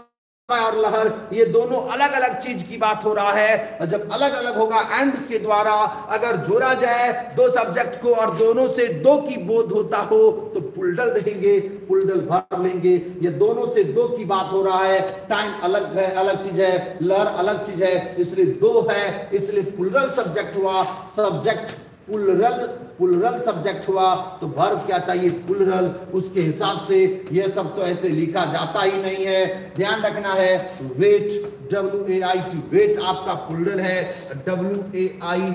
S1: और लहर, ये दोनों अलग अलग चीज़ की बात हो रहा है। जब अलग अलग होगा एंड के द्वारा, अगर जोड़ा जाए, दो सब्जेक्ट को और दोनों से दो की बोध होता हो तो पुलडल रहेंगे, पुलडल भर लेंगे। ये दोनों से दो की बात हो रहा है। टाइम अलग है, अलग चीज़ है। लहर अलग चीज़ है। इसलिए दो है, इसलिए पुलरल सब्जेक्ट हुआ। सब्जेक्ट पुलरल पुलरल सब्जेक्ट हुआ तो वर्ब क्या चाहिए? पुलरल उसके हिसाब से यह सब तो ऐसे लिखा जाता ही नहीं है। ध्यान रखना है wait W A I T wait आपका पुलरल है। डब्ल्यू ए आई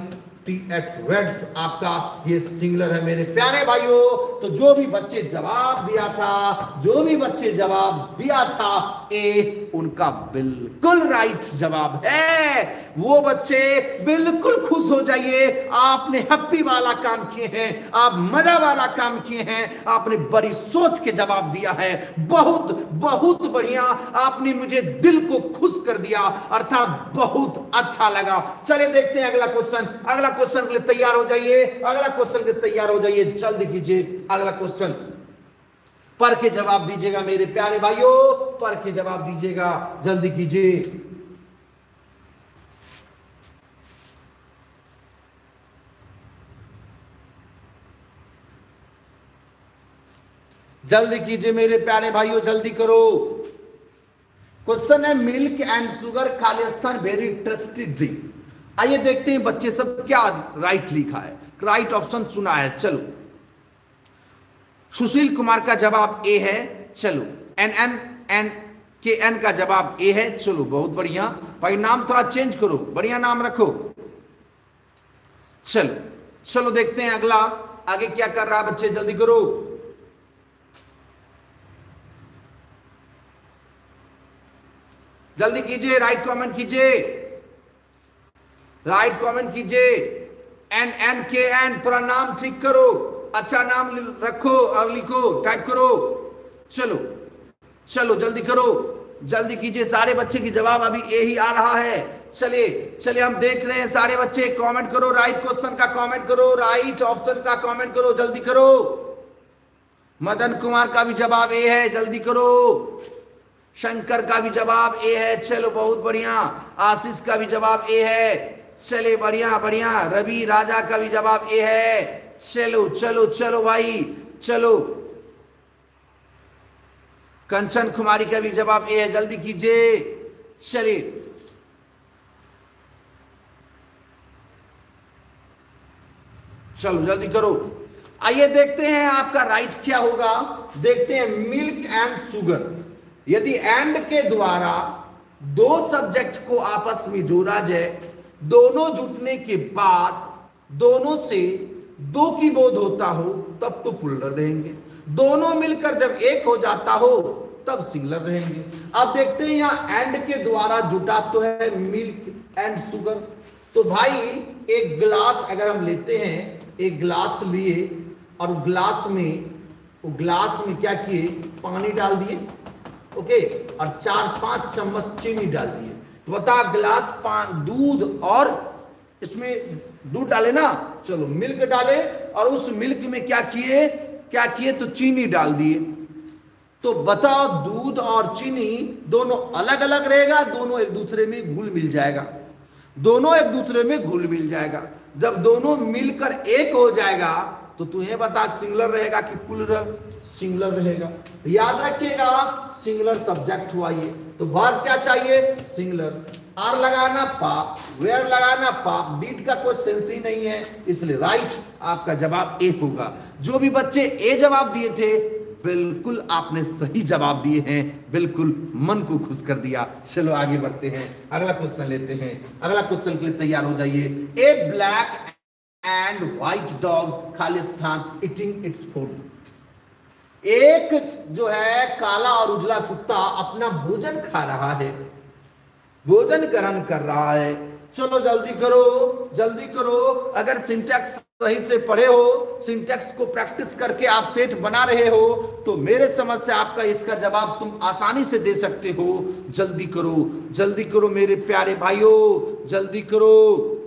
S1: टी एट वेड्स आपका ये सिंगलर है मेरे प्यारे भाइयों। तो जो भी बच्चे जवाब दिया था, जो भी बच्चे जवाब दिया था, ए, उनका बिल्कुल राइट जवाब है। वो बच्चे बिल्कुल खुश हो जाइए। आपने हैप्पी वाला काम किए हैं, आप मज़ा वाला काम किए हैं। आपने बड़ी सोच के जवाब दिया है। बहुत बहुत बढ़िया। आपने मुझे दिल को खुश कर दिया। अर्थात बहुत अच्छा लगा। चले देखते हैं अगला क्वेश्चन अगला क्वेश्चन के लिए तैयार हो जाइए। अगला क्वेश्चन के लिए तैयार हो जाइए। जल्दी कीजिए अगला क्वेश्चन। पढ़ के जवाब दीजिएगा मेरे प्यारे भाइयों। पढ़ के जवाब दीजिएगा। जल्दी कीजिए। जल्दी कीजिए मेरे प्यारे भाइयों, जल्दी करो। क्वेश्चन है, मिल्क एंड शुगर खालिस्तान वेरी टेस्टी ड्रिंक आइए देखते हैं बच्चे सब क्या राइट लिखा है। राइट ऑप्शन चुना है, चलो। सुशील कुमार का जवाब ए है, चलो। N N N K N का जवाब ए है, चलो, बहुत बढ़िया। भाई, नाम थोड़ा चेंज करो, बढ़िया नाम रखो। चलो चलो देखते हैं अगला। आगे क्या कर रहा है बच्चे, जल्दी करो। जल्दी कीजिए राइट कमेंट कीजिए। राइट कमेंट कीजिए। एन एन के एन थोड़ा नाम ठीक करो। अच्छा नाम रखो और लिखो टाइप करो। चलो चलो, जल्दी करो। जल्दी कीजिए, सारे बच्चे की जवाब अभी ए ही आ रहा है। चलिए चलिए, हम देख रहे हैं सारे बच्चे कमेंट करो राइट क्वेश्चन का कमेंट करो राइट ऑप्शन का कमेंट करो, जल्दी करो। मदन कुमार का भी जवाब ए है, जल्दी करो। शंकर का भी जवाब ए है, चलो, बहुत बढ़िया। आशीष का भी जवाब ए है। चले बढ़िया बढ़िया। रवि राजा का भी जवाब ए है। चलो चलो चलो भाई, चलो। कंचन कुमारी का भी जवाब ए है। जल्दी कीजिए। चलिए। चलो, जल्दी करो। आइए देखते हैं आपका राइट क्या होगा। देखते हैं मिल्क एंड सुगर यदि एंड के द्वारा दो सब्जेक्ट को आपस में जोड़ा जाए दोनों जुटने के बाद दोनों से दो की बोध होता हो, तब तो पुलर रहेंगे। दोनों मिलकर जब एक हो जाता हो, तब सिंगलर रहेंगे। अब देखते हैं यहाँ एंड के द्वारा जुटा तो है मिल्क एंड शुगर। तो भाई, एक ग्लास अगर हम लेते हैं, एक ग्लास लिए और ग्लास में, वो ग्लास में क्या किए? पानी डाल दिए, ओके? और चार, पाँच चम्मच चीनी डाल दिए। बता गिलास, पान, दूध और इसमें दूध डाले ना? चलो, मिल्क डाले और उस मिल्क में क्या किए? क्या किए? तो चीनी डाल दिए। तो बताओ, दूध और चीनी दोनों अलग अलग रहेगा, दोनों एक दूसरे में घुल मिल जाएगा। दोनों एक दूसरे में घुल मिल जाएगा। जब दोनों मिलकर एक हो जाएगा तो तुम्हें बता सिंगुलर रहेगा कि पुलरल सिंगुलर रहेगा। याद रखिएगा, सिंगुलर सब्जेक्ट हुआ ये। तो वर्ब क्या चाहिए? सिंगुलर आर लगाना पाप वेयर लगाना पाप डीड का कोई सेंस ही नहीं है, इसलिए राइट आपका जवाब ए होगा। जो भी बच्चे ए जवाब दिए थे, बिल्कुल आपने सही जवाब दिए हैं, बिल्कुल मन को खुश कर दिया। चलो आगे बढ़ते हैं। अगला क्वेश्चन लेते हैं। अगला क्वेश्चन के लिए तैयार हो जाइए। A black and white dog Khalistan eating its food एक जो है काला और उजला कुत्ता अपना भोजन खा रहा है। भोजन ग्रहण कर रहा है। चलो जल्दी करो जल्दी करो। अगर सिंटेक्स सही से पढ़े हो सिंटेक्स को प्रैक्टिस करके आप सेट बना रहे हो तो मेरे समझ से आपका इसका जवाब तुम आसानी से दे सकते हो। जल्दी करो जल्दी करो मेरे प्यारे भाइयों, जल्दी करो।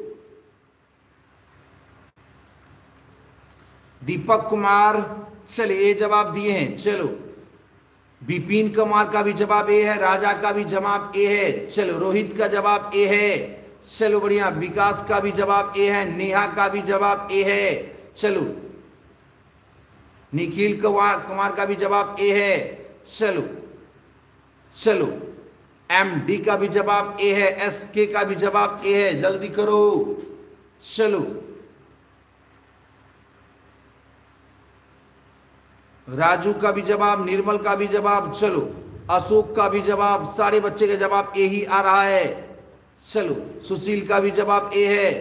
S1: दीपक कुमार चलिए जवाब दिए हैं, चलो। विपिन कुमार का भी जवाब ए है, राजा का भी जवाब ए है, चलो। रोहित का जवाब ए है, चलो बढ़िया। विकास का भी जवाब ए है, नेहा का भी जवाब ए है, चलो। निखिल कुमार कुमार का भी जवाब ए है, चलो। चलो। एम डी का भी जवाब ए है एस के का भी जवाब ए है, जल्दी करो। चलो। राजू का भी जवाब, निर्मल का भी जवाब, चलो। अशोक का भी जवाब, सारे बच्चे का जवाब ए ही आ रहा है। चलो। सुशील का भी जवाब ए है।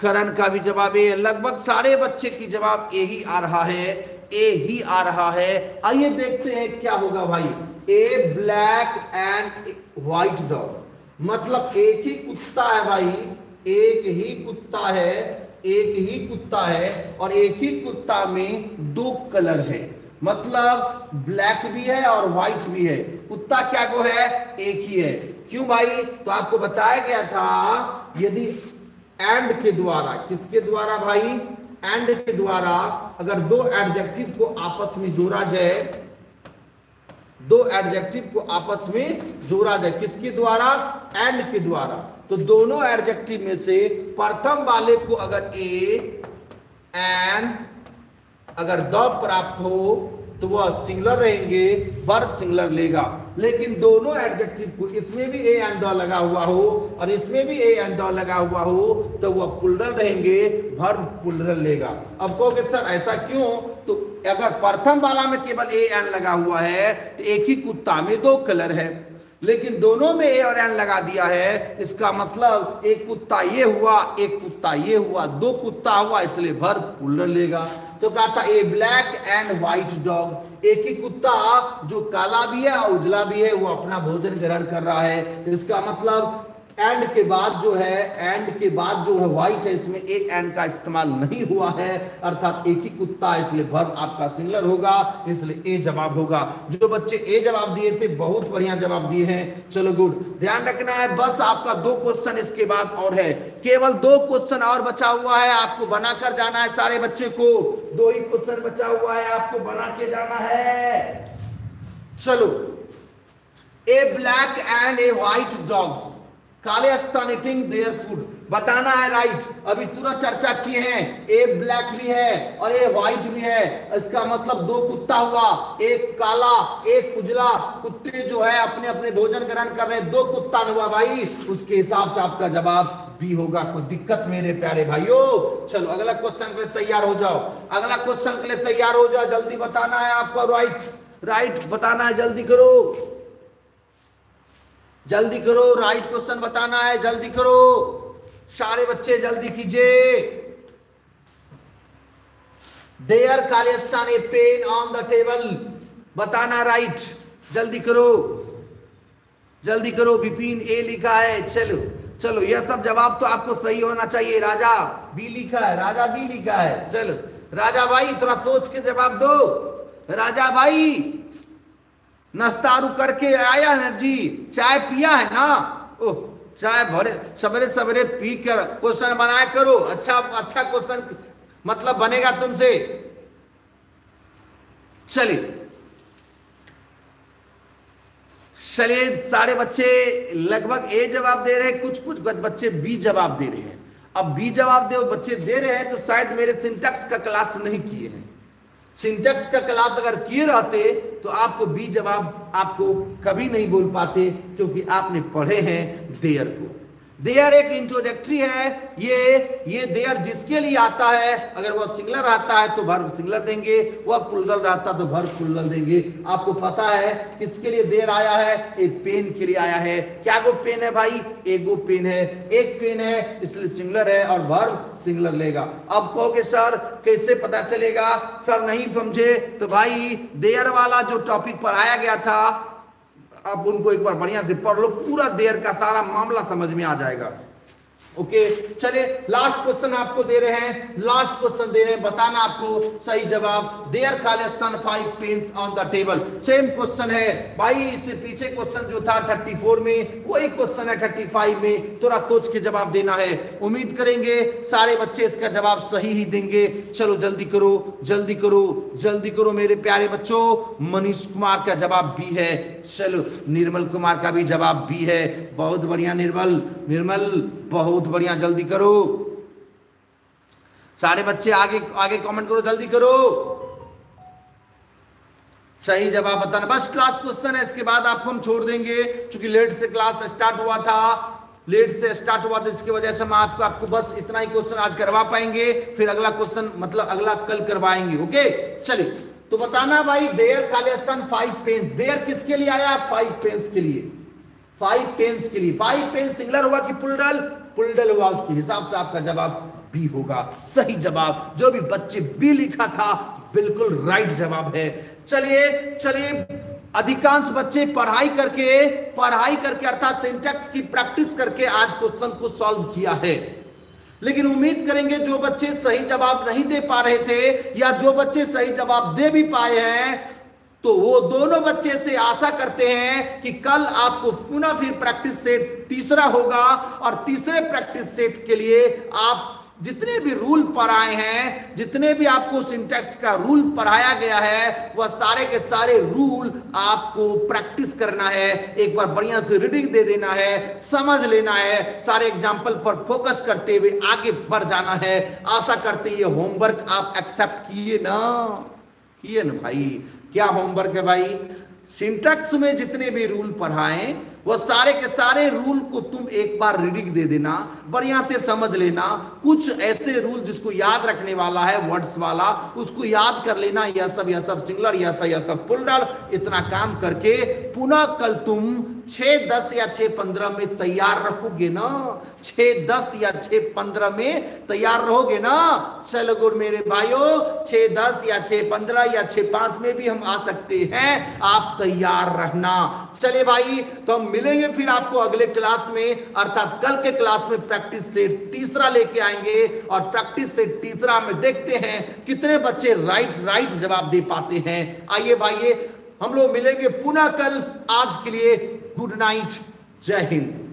S1: करण का भी जवाब ए है। लगभग सारे बच्चे की जवाब ए ही आ रहा है। ए ही आ रहा है। आइए देखते हैं क्या होगा भाई। A black and white dog. मतलब एक ही कुत्ता है भाई। एक ही कुत्ता है। एक ही कुत्ता है और एक ही कुत्ता में दो कलर है। मतलब ब्लैक भी है और व्हाइट भी है। कुत्ता क्या को है? एक ही है। क्यों भाई? तो आपको बताया गया था, यदि एंड के द्वारा, किसके द्वारा भाई? एंड के द्वारा अगर दो एडजेक्टिव को आपस में जोड़ा जाए, दो एडजेक्टिव को आपस में जोड़ा जाए, किसके द्वारा? एंड के द्वारा। तो दोनों एडजेक्टिव में से प्रथम वाले को अगर ए एन अगर द प्राप्त हो तो वह सिंगलर रहेंगे वर्ब सिंगलर लेगा। लेकिन दोनों एडजेक्टिव को इसमें भी ए एंड द लगा हुआ हो, और इसमें भी ए एंड द लगा हुआ हो तो वह पुलरल रहेंगे वर्ब पुलरल लेगा। अब कहोगे, सर, ऐसा क्यों? तो अगर प्रथम वाला में केवल ए एन लगा हुआ है तो एक ही कुत्ता में दो कलर है। लेकिन दोनों में ए और एन लगा दिया है। इसका मतलब एक कुत्ता ये हुआ, एक कुत्ता ये हुआ, दो कुत्ता हुआ, इसलिए भर पुलर लेगा। तो कहा था a black and white dog, एक ही कुत्ता जो काला भी है और उजला भी है, वो अपना भोजन ग्रहण कर रहा है। इसका मतलब एंड के बाद जो है एंड के बाद जो है व्हाइट है, इसमें एक एंड का इस्तेमाल नहीं हुआ है। अर्थात एक ही कुत्ता, इसलिए वर्ब आपका सिंगलर होगा, इसलिए ए जवाब होगा। जो बच्चे ए जवाब दिए थे, बहुत बढ़िया जवाब दिए हैं। चलो गुड ध्यान रखना है, बस आपका दो क्वेश्चन इसके बाद और है। केवल दो क्वेश्चन और बचा हुआ है, आपको बनाकर जाना है सारे बच्चे को। दो ही क्वेश्चन बचा हुआ है, आपको बना के जाना है। चलो। A black and a white dogs काले स्तन इटिंग देयर फ़ूड। बताना है राइट अभी तुरंत चर्चा किए हैं। ए ब्लैक भी है और ए व्हाइट भी है। इसका मतलब दो कुत्ता हुआ, एक काला, एक उजला। कुत्ते जो है अपने अपने भोजन ग्रहण कर रहे हैं। दो कुत्ता हुआ भाई। उसके हिसाब से आपका जवाब भी होगा। कोई दिक्कत मेरे प्यारे भाइयों। चलो, अगला क्वेश्चन के लिए तैयार हो जाओ। अगला क्वेश्चन के लिए तैयार हो जाओ। जल्दी बताना है आपको राइट राइट बताना है, जल्दी करो। जल्दी करो राइट क्वेश्चन बताना है, जल्दी करो। सारे बच्चे जल्दी कीजिए। There कालिस्तान a pen on the table बताना राइट जल्दी करो। जल्दी करो विपिन ए लिखा है, चलो। चलो, यह सब जवाब तो आपको सही होना चाहिए। राजा बी लिखा है, राजा बी लिखा है। चलो, राजा भाई, थोड़ा सोच के जवाब दो। राजा भाई नाश्ता रू करके आया है जी। चाय पिया है ना? ओह, चाय भरे, सवेरे सवेरे पी कर क्वेश्चन बनाया करो। अच्छा अच्छा क्वेश्चन मतलब बनेगा तुमसे। चलिए। चलिए, सारे बच्चे लगभग ए जवाब दे रहे हैं, कुछ कुछ बच्चे बी जवाब दे रहे हैं। अब बी जवाब दे, बच्चे दे रहे हैं तो शायद मेरे सिंटेक्स का क्लास नहीं किए हैं। सिंटेक्स का क्लास अगर किए रहते तो आपको बी जवाब आपको कभी नहीं बोल पाते, क्योंकि आपने पढ़े हैं देयर को। देयर एक इंट्रोडक्टरी है, ये ये देयर जिसके लिए आता है, अगर वह सिंगलर आता है तो भर सिंगलर देंगे वह पुलरल रहता तो भर पुलरल देंगे। आपको पता है किसके लिए देर आया है? एक पेन के लिए आया है। क्या गो पेन है भाई? एक गो पेन है। एक पेन है, इसलिए सिंगलर है और भर सिंगलर लेगा। अब कहोगे, सर, कैसे पता चलेगा? सर, नहीं समझे। तो भाई, देयर वाला जो टॉपिक पढ़ाया गया था, आप उनको एक बार बढ़िया से पढ़ लो, पूरा देर का सारा मामला समझ में आ जाएगा। ओके चलिए लास्ट क्वेश्चन आपको दे रहे हैं. लास्ट क्वेश्चन दे रहे हैं. बताना आपको सही जवाब. There Khalistan five pens on the table same question है. भाई, इससे पीछे क्वेश्चन जो था 34 में वही क्वेश्चन है 35 में. थोड़ा सोच के जवाब देना है. उम्मीद करेंगे सारे बच्चे इसका जवाब सही ही देंगे. चलो, जल्दी करो जल्दी करो जल्दी करो मेरे प्यारे बच्चों. मनीष कुमार का जवाब भी है. चलो, निर्मल कुमार का भी जवाब भी है. बहुत बढ़िया, निर्मल. निर्मल, बहुत बढ़िया, जल्दी करो। सारे बच्चे आगे आगे कमेंट करो, जल्दी करो। सही जवाब बताना। बस क्लास क्वेश्चन है, इसके बाद आपको हम छोड़ देंगे, क्योंकि लेट से क्लास स्टार्ट हुआ था। लेट से स्टार्ट हुआ था, इसकी वजह से हम आपको आपको बस इतना ही क्वेश्चन आज करवा पाएँगे। फिर अगला क्वेश्चन मतलब अगला कल करवाएँगे ओके चलिए तो बताना भाई, देयर खालिस्तान फाइव पेंस देयर किसके लिए आया? फाइव पेंस के लिए। फाइव पेंस के लिए फाइव पेन सिंगलर हुआ कि पुलडल पुलडल हुआ उसके हिसाब से आपका जवाब बी होगा। सही जवाब, जो भी बच्चे बी लिखा था, बिल्कुल राइट जवाब है। चलिए चलिए, अधिकांश बच्चे पढ़ाई करके पढ़ाई करके अर्थात सिंटेक्स की प्रैक्टिस करके आज क्वेश्चन को सॉल्व किया है। लेकिन उम्मीद करेंगे जो बच्चे सही जवाब नहीं दे पा रहे थे, या जो बच्चे सही जवाब दे भी पाए हैं तो वो दोनों बच्चे से आशा करते हैं कि कल आपको पुनः फिर प्रैक्टिस सेट तीसरा होगा और तीसरे प्रैक्टिस सेट के लिए आप जितने भी रूल पढ़ाए हैं, जितने भी आपको सिंटेक्स का रूल पढ़ाया गया है, वह सारे के सारे रूल आपको प्रैक्टिस करना है। एक बार बढ़िया से रीडिंग दे देना है, समझ लेना है, सारे एग्ज़ाम्पल पर फोकस करते हुए आगे बढ़ जाना है। आशा करते ये होमवर्क आप एक्सेप्ट किए ना? किए ना भाई। क्या होमवर्क है भाई? सिंटेक्स में जितने भी रूल पढ़ाएँ वो सारे के सारे रूल को तुम एक बार रीडिंग दे देना, बढ़िया से समझ लेना। कुछ ऐसे रूल जिसको याद रखने वाला है, वर्ड्स वाला, उसको याद कर लेना, यह सब यह सब सिंगलर, यह सब यह सब पुलडल, इतना काम करके पुनः कल तुम छ दस या छ पंद्रह में तैयार रहोगे ना। छ दस या छ पंद्रह में तैयार रहोगे ना। चलो गुड़ मेरे भाइयों छ दस या छ पंद्रह या छ पाँच में भी हम आ सकते हैं। आप तैयार रहना। चले भाई तो हम मिलेंगे फिर आपको अगले क्लास में। अर्थात कल के क्लास में प्रैक्टिस से तीसरा लेके आएँगे और प्रैक्टिस से तीसरा में देखते हैं कितने बच्चे राइट राइट जवाब दे पाते हैं। आइए भाई हम लोग मिलेंगे पुनः कल। आज के लिए गुड नाइट, जय हिंद।